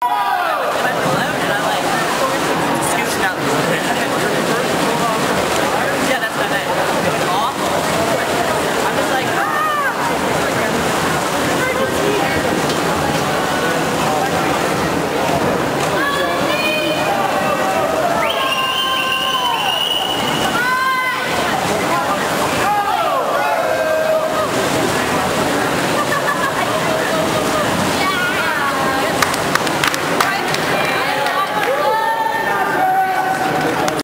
Bye.